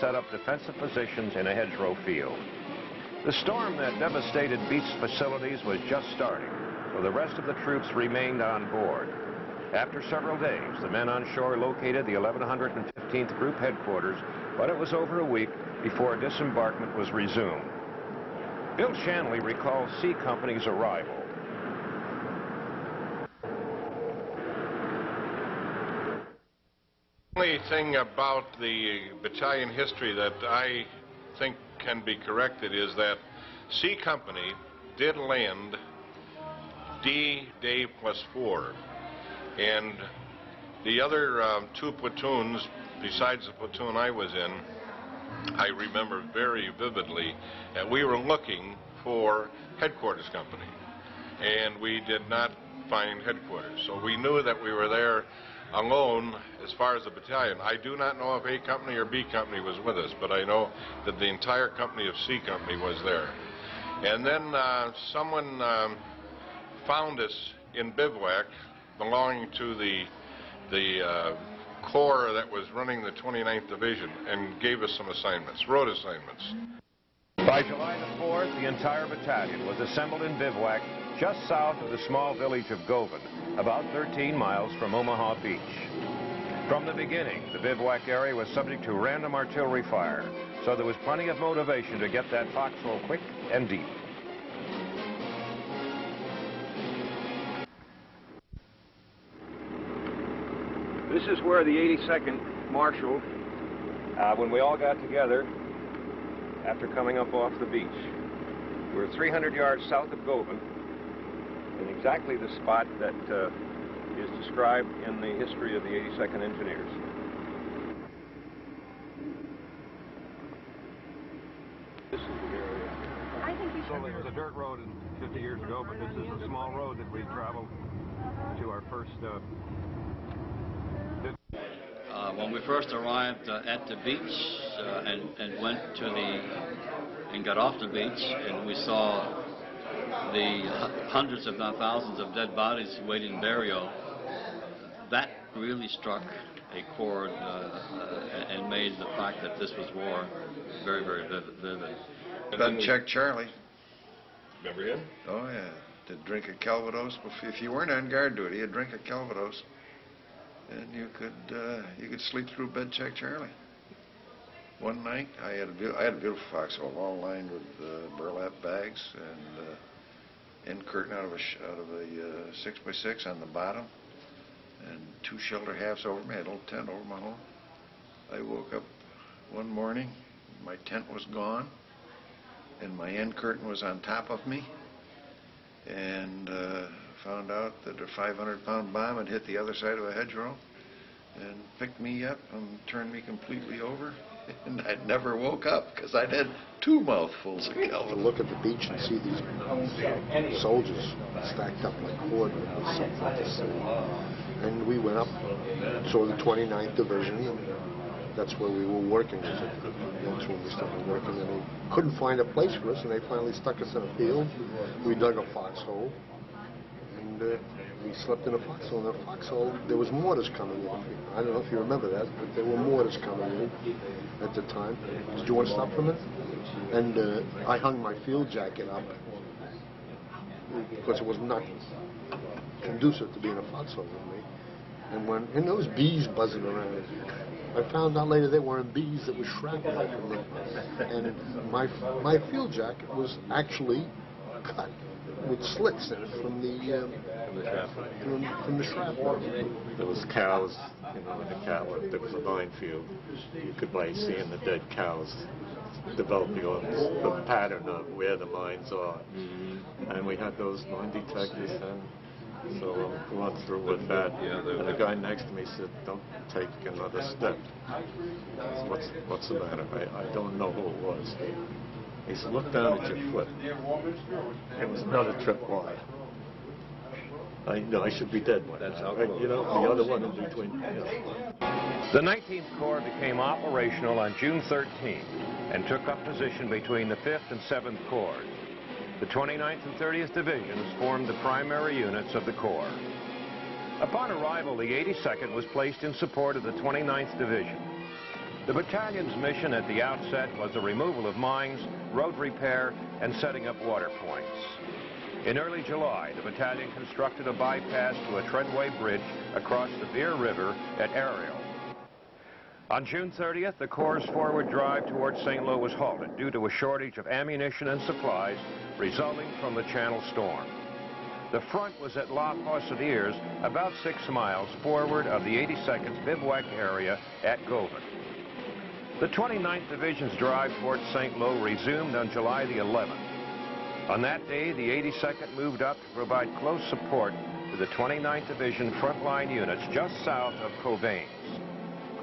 set up defensive positions in a hedgerow field. The storm that devastated Beach's facilities was just starting, so the rest of the troops remained on board. After several days, the men on shore located the 1115th Group headquarters, but it was over a week before disembarkment was resumed. Bill Shanley recalls C Company's arrival. The only thing about the battalion history that I think can be corrected is that C Company did land D day plus four. And the other um, two platoons, besides the platoon I was in, I remember very vividly that we were looking for headquarters company. And we did not find headquarters. So we knew that we were there alone as far as the battalion. I do not know if A Company or B Company was with us, but I know that the entire company of C Company was there. And then uh, someone um, found us in bivouac belonging to the, the uh, corps that was running the 29th Division and gave us some assignments, road assignments. By July the 4th, the entire battalion was assembled in bivouac just south of the small village of Govan, about 13 miles from Omaha Beach. From the beginning, the bivouac area was subject to random artillery fire, so there was plenty of motivation to get that foxhole quick and deep. This is where the 82nd Marshal, uh, when we all got together after coming up off the beach. We're 300 yards south of Govan, in exactly the spot that uh, is described in the history of the 82nd Engineers. This is the area. I think you So it was a dirt road 50 years ago, but this is a small road that we traveled to our first uh, Uh, when we first arrived uh, at the beach uh, and, and went to the and got off the beach and we saw the hundreds if not thousands of dead bodies waiting burial, that really struck a chord uh, uh, and made the fact that this was war very, very vivid. vivid. Bed check Charlie. Remember him? Oh yeah, to drink a Calvados. If you weren't on guard duty, you'd drink a Calvados, and you could uh, you could sleep through bed check Charlie. One night, I had a beau- I had a beautiful foxhole, all lined with uh, burlap bags and uh, end curtain out of a out of a uh, six by six on the bottom, and two shelter halves over me. I had a little tent over my home. I woke up one morning, my tent was gone and my end curtain was on top of me and uh, found out that a 500 pound bomb had hit the other side of a hedgerow and picked me up and turned me completely over and I never woke up because I'd had two mouthfuls of to Calvin. look at the beach and see these soldiers stacked up like cordwood something. And we went up, saw the 29th Division, and that's where we were working. That's when we started working, and they couldn't find a place for us, and they finally stuck us in a field. We dug a foxhole, and uh, we slept in a foxhole. In the foxhole, there was mortars coming in. I don't know if you remember that, but there were mortars coming in at the time. Did you want to stop for a minute? And uh, I hung my field jacket up because it was not conducive to being in a foxhole with me. And when and there was bees buzzing around. I found out later they weren't bees; that was shrapnel from the, and my my field jacket was actually cut with slits in it from the um, from, from the shrapnel. There was cows, you know, in the cow. There was a minefield. You could by seeing the dead cows develop your the pattern of where the mines are. Mm-hmm. And we had those mine detectors, and so we went through with that. and the guy next to me said, "Don't take another step." Said, What's what's the matter? I, I don't know who it was. He said, "Look down at your foot." It was another trip wide. I know I should be dead by That's now, how right? You know, the other one in between. You know. The 19th Corps became operational on June 13th and took up position between the 5th and 7th Corps. The 29th and 30th Divisions formed the primary units of the Corps. Upon arrival, the 82nd was placed in support of the 29th Division. The battalion's mission at the outset was the removal of mines, road repair, and setting up water points. In early July, the battalion constructed a bypass to a treadway bridge across the Vire River at Airel. On June 30th, the Corps' forward drive towards St. Lo was halted due to a shortage of ammunition and supplies resulting from the Channel storm. The front was at La Poissonnière, about six miles forward of the 82nd's bivouac area at Govan. The 29th Division's drive towards St. Lo resumed on July the 11th. On that day, the 82nd moved up to provide close support to the 29th Division frontline units just south of Couvains.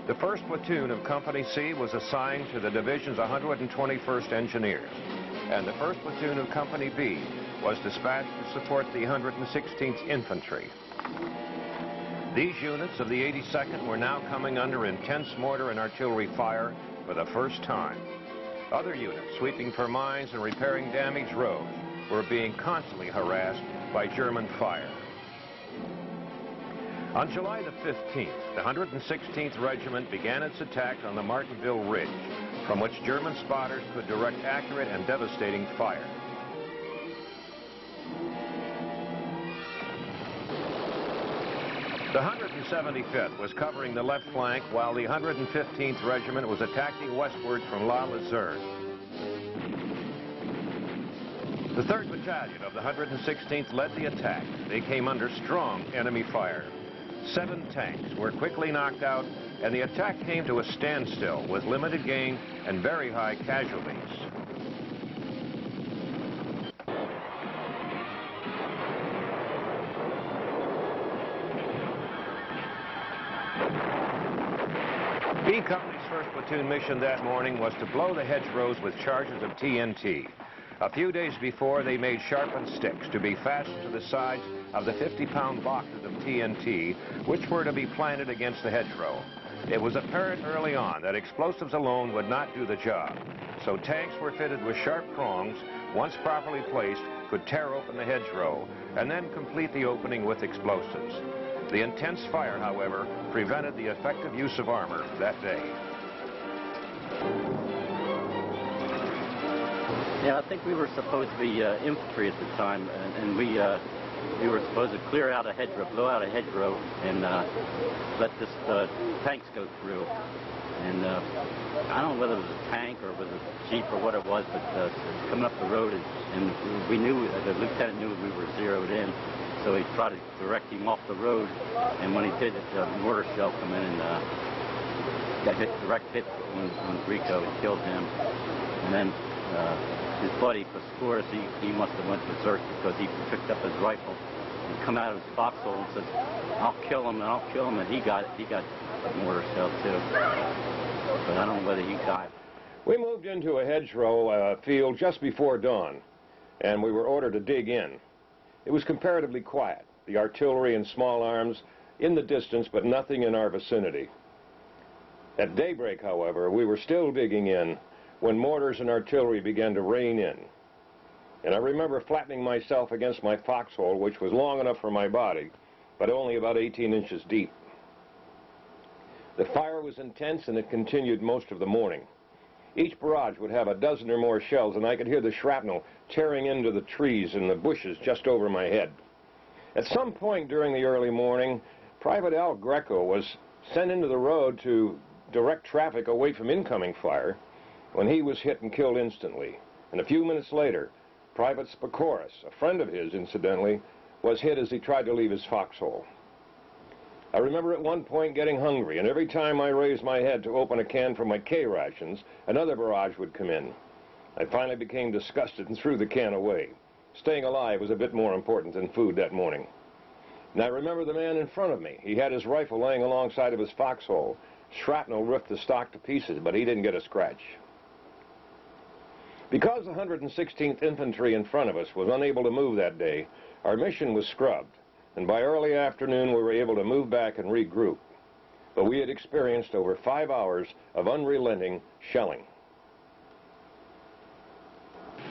The 1st Platoon of Company C was assigned to the division's 121st Engineers, and the 1st Platoon of Company B was dispatched to support the 116th Infantry. These units of the 82nd were now coming under intense mortar and artillery fire for the first time. Other units sweeping for mines and repairing damaged roads were being constantly harassed by German fire. On July the 15th, the 116th Regiment began its attack on the Martinville Ridge, from which German spotters could direct accurate and devastating fire. The 175th was covering the left flank while the 115th Regiment was attacking westward from La Luzerne. The 3rd Battalion of the 116th led the attack. They came under strong enemy fire. Seven tanks were quickly knocked out, and the attack came to a standstill with limited gain and very high casualties. B Company's first platoon mission that morning was to blow the hedgerows with charges of TNT. A few days before, they made sharpened sticks to be fastened to the sides of the 50-pound boxes of TNT, which were to be planted against the hedgerow. It was apparent early on that explosives alone would not do the job, so tanks were fitted with sharp prongs, once properly placed, could tear open the hedgerow, and then complete the opening with explosives. The intense fire, however, prevented the effective use of armor that day. Yeah, I think we were supposed to be uh, infantry at the time, and, and we uh, we were supposed to clear out a hedgerow, blow out a hedgerow, and uh, let this uh, tanks go through. And uh, I don't know whether it was a tank or was a jeep or what it was, but uh, coming up the road, and, and we knew the lieutenant knew we were zeroed in, so he tried to direct him off the road. And when he did, it, the mortar shell come in and uh, got hit direct hit on, on Rico and killed him. And then uh, his buddy Pascoris, he, he must have went berserk because he picked up his rifle and come out of his foxhole and said, "I'll kill him and I'll kill him." And he got he got a mortar shell too. But I don't know whether he died. We moved into a hedgerow uh, field just before dawn, and we were ordered to dig in. It was comparatively quiet, the artillery and small arms in the distance, but nothing in our vicinity. At daybreak, however, we were still digging in when mortars and artillery began to rain in. And I remember flattening myself against my foxhole, which was long enough for my body, but only about 18 inches deep. The fire was intense and it continued most of the morning. Each barrage would have a dozen or more shells, and I could hear the shrapnel tearing into the trees and the bushes just over my head. At some point during the early morning, Private Al Greco was sent into the road to direct traffic away from incoming fire when he was hit and killed instantly. And a few minutes later, Private Spakoris, a friend of his, incidentally, was hit as he tried to leave his foxhole. I remember at one point getting hungry, and every time I raised my head to open a can for my K rations, another barrage would come in. I finally became disgusted and threw the can away. Staying alive was a bit more important than food that morning. And I remember the man in front of me. He had his rifle laying alongside of his foxhole. Shrapnel ripped the stock to pieces, but he didn't get a scratch. Because the 116th Infantry in front of us was unable to move that day, our mission was scrubbed and by early afternoon we were able to move back and regroup. But we had experienced over five hours of unrelenting shelling.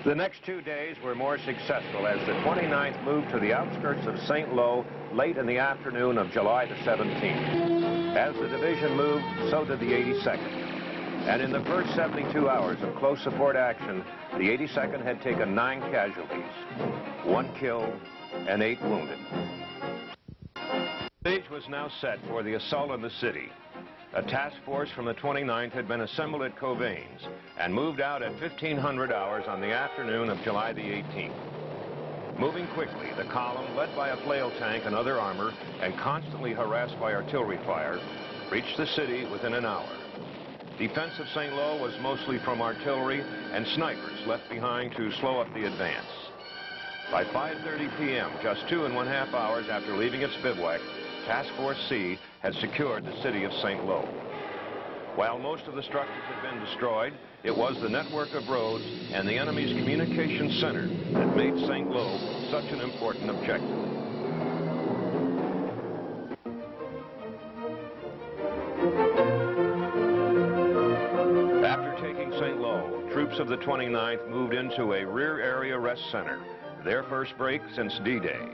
The next two days were more successful as the 29th moved to the outskirts of St. Lo late in the afternoon of July the 17th. As the division moved, so did the 82nd. And in the first 72 hours of close support action, the 82nd had taken nine casualties, one killed and eight wounded. The stage was now set for the assault on the city. A task force from the 29th had been assembled at Couvains and moved out at 1500 hours on the afternoon of July the 18th. Moving quickly, the column, led by a flail tank and other armor and constantly harassed by artillery fire, reached the city within an hour. Defense of St. Lo was mostly from artillery and snipers left behind to slow up the advance. By 5.30 p.m., just two and one half hours after leaving its bivouac, Task Force C had secured the city of St. Lo. While most of the structures had been destroyed, it was the network of roads and the enemy's communication center that made St. Lo such an important objective. After taking St. Lo, troops of the 29th moved into a rear area rest center, their first break since D-Day.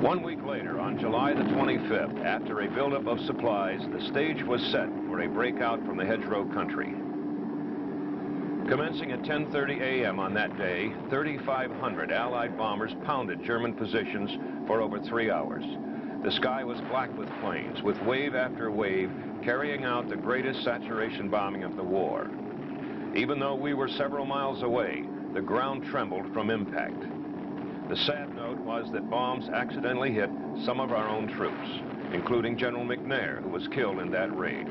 One week later, on July the 25th, after a buildup of supplies, the stage was set for a breakout from the hedgerow country. Commencing at 10.30 a.m. on that day, 3,500 Allied bombers pounded German positions for over three hours. The sky was black with planes, with wave after wave carrying out the greatest saturation bombing of the war. Even though we were several miles away, the ground trembled from impact. The sad note was that bombs accidentally hit some of our own troops, including General McNair, who was killed in that raid.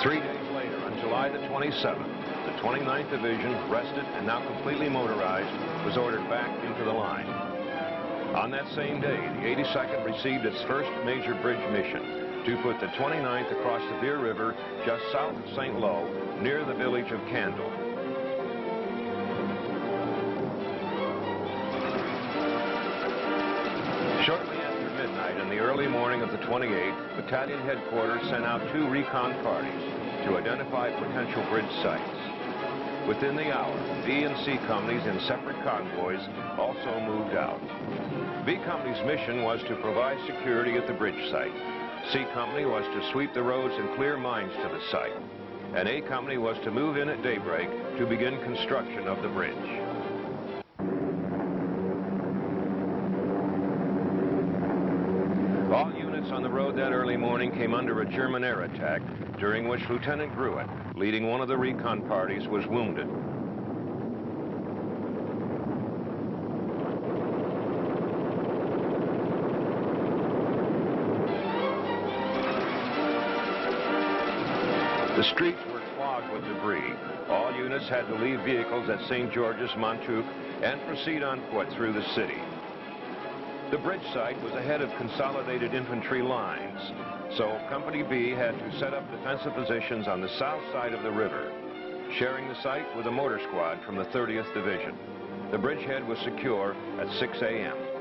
Three days later, on July the 27th, the 29th Division, rested and now completely motorized, was ordered back into the line. On that same day, the 82nd received its first major bridge mission to put the 29th across the Vire River just south of St. Lo, near the village of Candle. Shortly after midnight in the early morning of the 28th, battalion headquarters sent out two recon parties to identify potential bridge sites. Within the hour, B and C companies in separate convoys also moved out. B Company's mission was to provide security at the bridge site. C Company was to sweep the roads and clear mines to the site. And A Company was to move in at daybreak to begin construction of the bridge. All units on the road that early morning came under a German air attack, during which Lieutenant Gruett, leading one of the recon parties, was wounded. The streets were clogged with debris. All units had to leave vehicles at St. George's, Montcocq, and proceed on foot through the city. The bridge site was ahead of consolidated infantry lines, so Company B had to set up defensive positions on the south side of the river, sharing the site with a motor squad from the 30th Division. The bridgehead was secure at 6 a.m.